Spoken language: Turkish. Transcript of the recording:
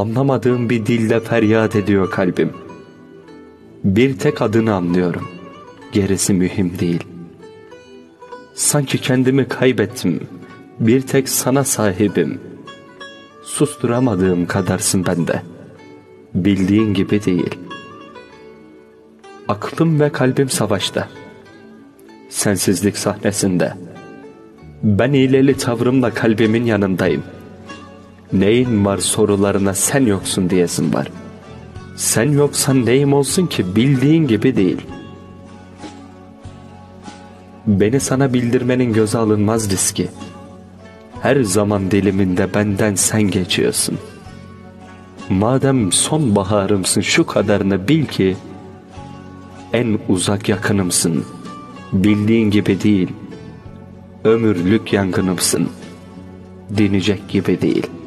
Anlamadığım bir dilde feryat ediyor kalbim. Bir tek adını anlıyorum. Gerisi mühim değil. Sanki kendimi kaybettim. Bir tek sana sahibim. Susturamadığım kadarsın bende. Bildiğin gibi değil. Aklım ve kalbim savaşta. Sensizlik sahnesinde. Ben hileli tavrımla kalbimin yanındayım. Neyin var sorularına sen yoksun diyesin var. Sen yoksan neyim olsun ki bildiğin gibi değil. Beni sana bildirmenin göze alınmaz riski. Her zaman diliminde benden sen geçiyorsun. Madem son baharımsın şu kadarını bil ki en uzak yakınımsın. Bildiğin gibi değil. Ömürlük yangınımsın. Dinecek gibi değil.''